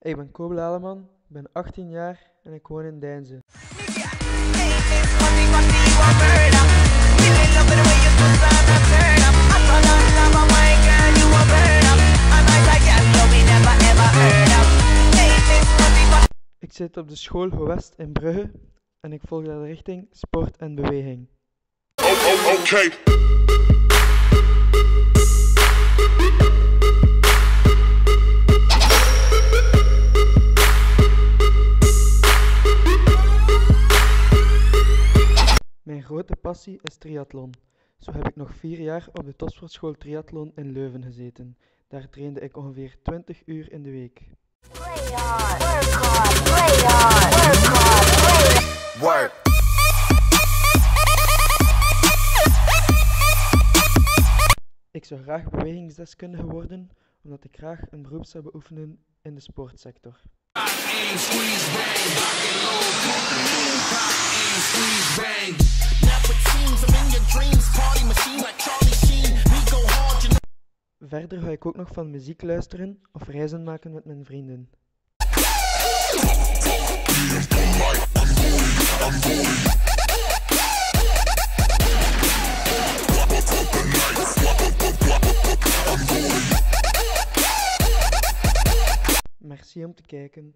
Ik ben Kobe Laleman, ik ben 18 jaar en ik woon in Deinzen. Ik zit op de school Gewest in Brugge en ik volg de richting sport en beweging. Mijn grote passie is triathlon. Zo heb ik nog vier jaar op de topsportschool triathlon in Leuven gezeten. Daar trainde ik ongeveer 20 uur in de week. Work. Ik zou graag bewegingsdeskundige worden, omdat ik graag een beroep zou beoefenen in de sportsector. Verder ga ik ook nog van muziek luisteren of reizen maken met mijn vrienden. Merci om te kijken.